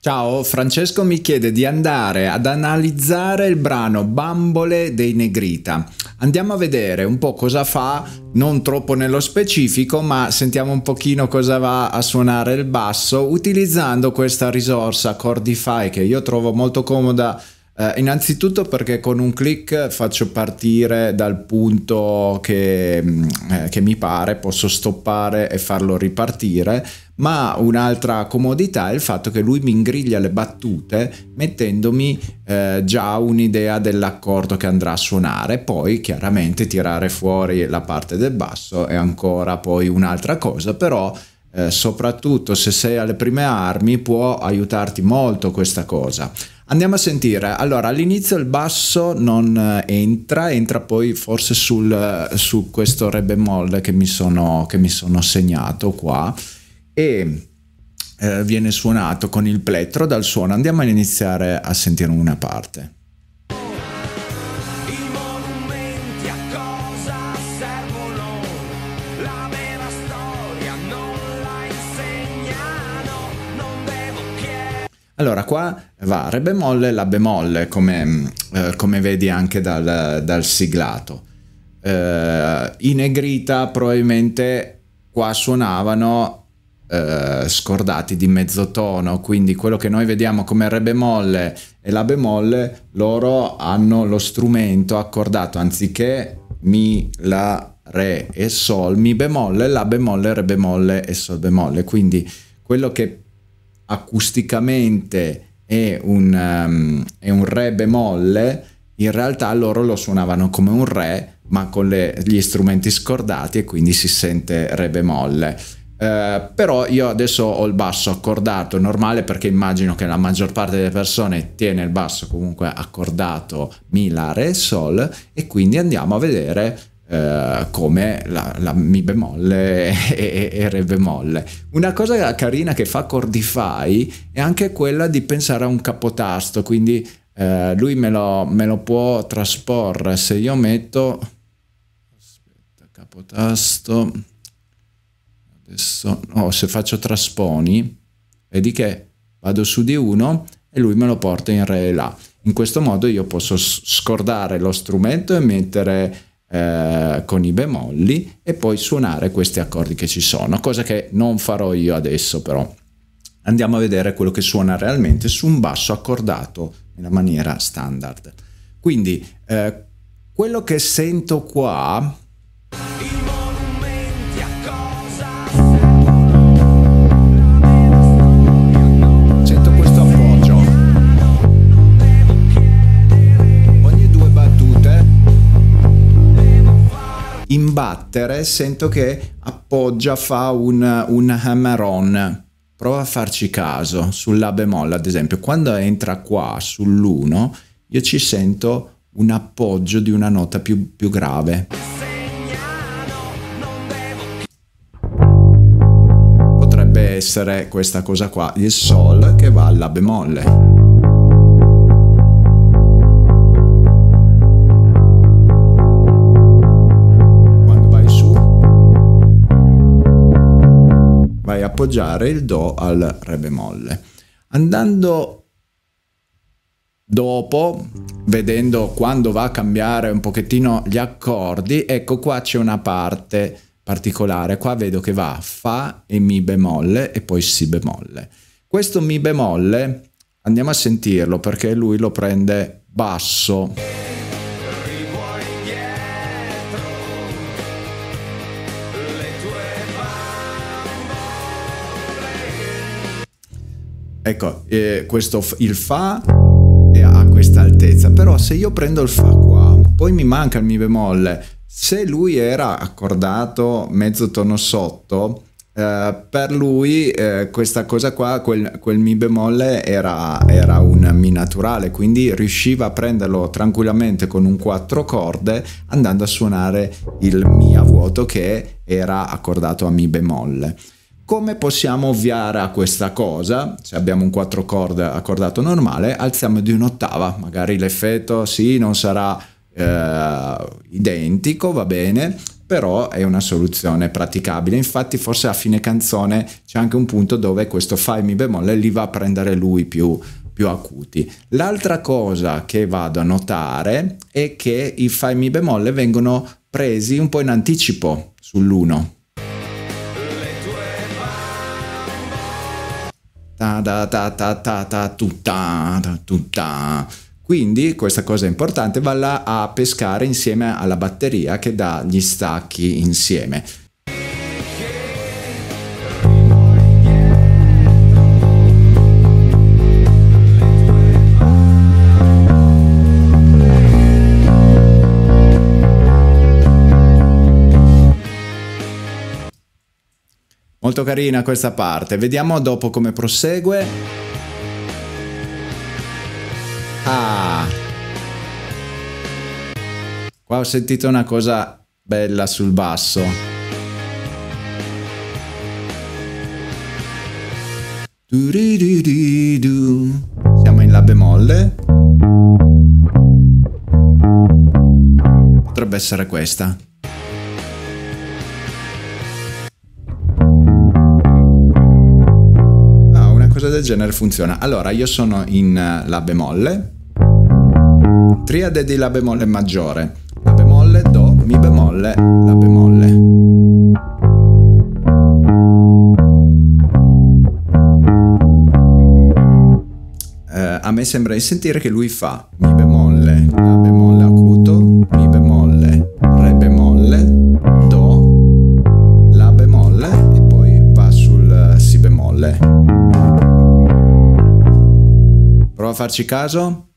Ciao, Francesco mi chiede di andare ad analizzare il brano Bambole dei Negrita. Andiamo a vedere un po' cosa fa, non troppo nello specifico, ma sentiamo un pochino cosa va a suonare il basso utilizzando questa risorsa Chordify che io trovo molto comoda Uh, innanzitutto perché con un clic faccio partire dal punto che, mm, eh, che, mi pare, posso stoppare e farlo ripartire, ma un'altra comodità è il fatto che lui mi ingriglia le battute mettendomi eh, già un'idea dell'accordo che andrà a suonare, poi chiaramente tirare fuori la parte del basso è ancora poi un'altra cosa, però eh, soprattutto se sei alle prime armi può aiutarti molto questa cosa. Andiamo a sentire. Allora, all'inizio il basso non eh, entra, entra poi forse sul, eh, su questo re bemolle che mi sono, che mi sono segnato qua e eh, viene suonato con il plettro dal suono. Andiamo a iniziare a sentire una parte. Allora, qua va Re bemolle, La bemolle, come, eh, come vedi anche dal, dal siglato. Eh, I negrita probabilmente qua suonavano eh, scordati di mezzo tono, quindi quello che noi vediamo come Re bemolle e La bemolle, loro hanno lo strumento accordato anziché Mi, La, Re e Sol, Mi bemolle, La bemolle, Re bemolle e Sol bemolle. Quindi quello che acusticamente è un, um, è un re bemolle, in realtà loro lo suonavano come un re, ma con le, gli strumenti scordati e quindi si sente re bemolle. Uh, però io adesso ho il basso accordato normale perché immagino che la maggior parte delle persone tiene il basso comunque accordato mi, la, re, sol e quindi andiamo a vedere eh, come la, la, mi bemolle e, e, re bemolle. Una cosa carina che fa Cordify è anche quella di pensare a un capotasto, quindi uh, lui me lo, me lo, può trasporre se io metto aspetta, capotasto adesso no, se faccio trasponi vedi che vado su di 1 e lui me lo porta in re e la in questo modo io posso scordare lo strumento e mettere eh, con i bemolli e poi suonare questi accordi che ci sono, cosa che non farò io adesso però. Andiamo a vedere quello che suona realmente su un basso accordato nella maniera standard. Quindi eh, quello che sento qua battere sento che appoggia, fa un, un hammer on. Prova a farci caso sul La bemolle, ad esempio, quando entra qua sull'1, io ci sento un appoggio di una nota più, più grave. Potrebbe essere questa cosa qua, il Sol che va alla bemolle. Appoggiare il Do al Re bemolle. Andando dopo, vedendo quando va a cambiare un pochettino gli accordi, ecco qua c'è una parte particolare, qua vedo che va Fa e Mi bemolle e poi Si bemolle. Questo Mi bemolle andiamo a sentirlo perché lui lo prende basso. Ecco, eh, questo, il Fa è a questa altezza, però se io prendo il Fa qua, poi mi manca il Mi bemolle, se lui era accordato mezzo tono sotto, eh, per lui eh, questa cosa qua, quel, quel Mi bemolle era, era, un Mi naturale, quindi riusciva a prenderlo tranquillamente con un quattro corde andando a suonare il Mi a vuoto che era accordato a Mi bemolle. Come possiamo ovviare a questa cosa? Se abbiamo un 4 corde accordato normale, alziamo di un'ottava, magari l'effetto sì, non sarà eh, identico, va bene, però è una soluzione praticabile. Infatti forse a fine canzone c'è anche un punto dove questo fa mi bemolle li va a prendere lui più, più acuti. L'altra cosa che vado a notare è che i fa mi bemolle vengono presi un po' in anticipo sull'1. Ta ta ta ta ta ta tutta tutta quindi questa cosa è importante, valla a pescare insieme alla batteria che dà gli stacchi insieme. Molto carina questa parte, vediamo dopo come prosegue. Ah! Qua ho sentito una cosa bella sul basso. Siamo in La bemolle. Potrebbe essere questa. Del genere funziona. Allora, io sono in eh, La bemolle, triade di La bemolle maggiore, La bemolle, Do, Mi bemolle, La bemolle. Eh, a me sembra di sentire che lui fa Mi bemolle, La bemolle acuto, Mi bemolle, farci caso.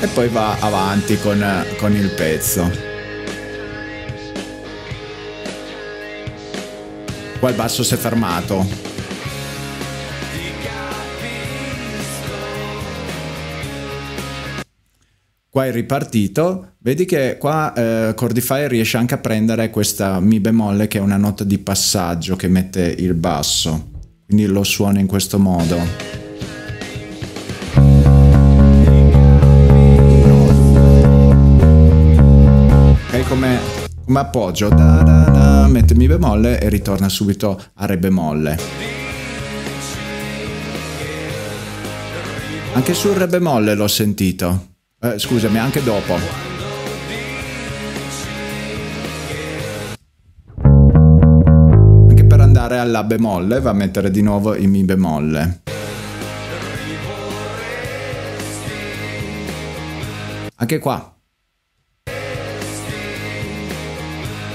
E poi va avanti con, con il pezzo. Qua il basso si è fermato. Qua è ripartito, vedi che qua eh, Cordify riesce anche a prendere questa Mi bemolle che è una nota di passaggio che mette il basso, quindi lo suona in questo modo. Ok, come, come appoggio, da, da, da, mette Mi bemolle e ritorna subito a Re bemolle. Anche sul Re bemolle l'ho sentito. Eh, scusami, anche dopo. Anche per andare alla bemolle va a mettere di nuovo il mi bemolle. Anche qua.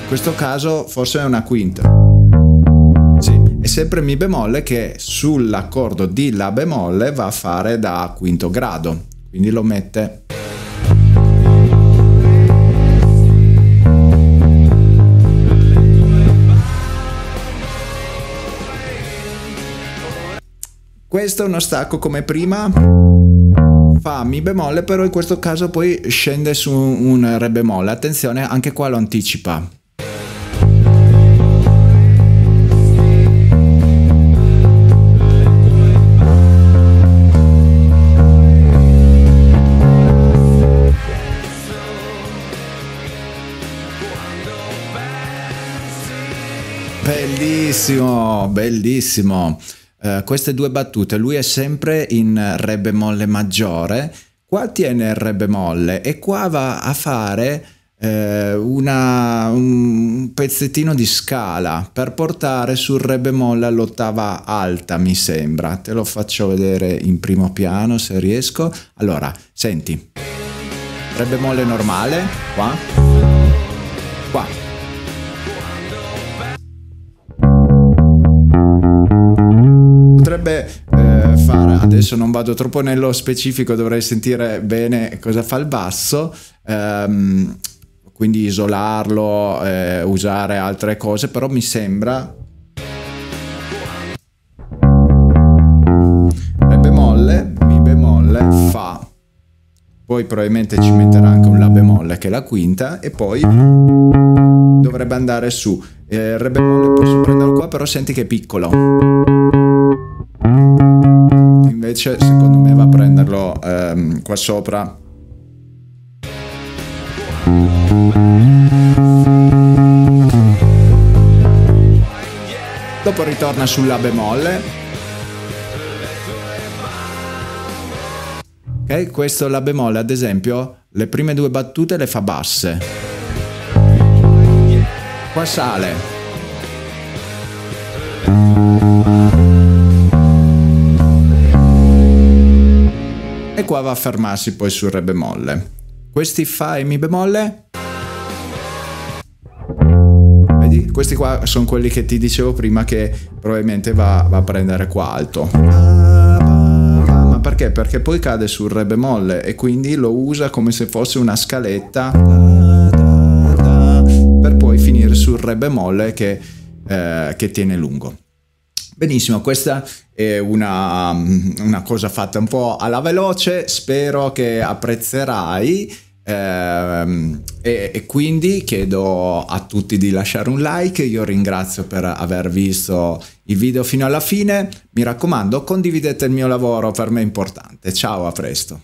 In questo caso forse è una quinta. Sì, è sempre mi bemolle che sull'accordo di la bemolle va a fare da quinto grado. Quindi lo mette Questo è uno stacco come prima, fa Mi bemolle, però in questo caso poi scende su un Re bemolle. Attenzione, anche qua lo anticipa. Bellissimo, bellissimo eh, queste due battute, lui è sempre in re bemolle maggiore, qua tiene il re bemolle e qua va a fare eh, una, un pezzettino di scala per portare sul re bemolle all'ottava alta, mi sembra. Te lo faccio vedere in primo piano se riesco. Allora, senti, re bemolle normale, qua, qua adesso non vado troppo nello specifico, dovrei sentire bene cosa fa il basso, ehm, quindi isolarlo, eh, usare altre cose, però mi sembra... Re bemolle, Mi bemolle, Fa. Poi probabilmente ci metterà anche un La bemolle che è la quinta e poi dovrebbe andare su. Eh, Re bemolle posso prenderlo qua, però senti che è piccolo invece secondo me va a prenderlo ehm, qua sopra. Dopo ritorna sulla bemolle. Ok, questo la bemolle ad esempio le prime due battute le fa basse. Qua sale. E qua va a fermarsi poi sul re bemolle. Questi fa e mi bemolle. Questi qua sono quelli che ti dicevo prima che probabilmente va, va a prendere qua alto. Ma perché? Perché poi cade sul re bemolle e quindi lo usa come se fosse una scaletta per poi finire sul re bemolle che, eh, che tiene lungo. Benissimo, questa è una, una, cosa fatta un po' alla veloce, spero che apprezzerai ehm, e, e, quindi chiedo a tutti di lasciare un like, io ringrazio per aver visto il video fino alla fine, mi raccomando condividete il mio lavoro, per me è importante, ciao a presto.